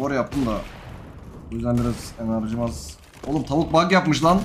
spor yaptım da. O yüzden biraz enerjim az. Oğlum tavuk bug yapmış lan.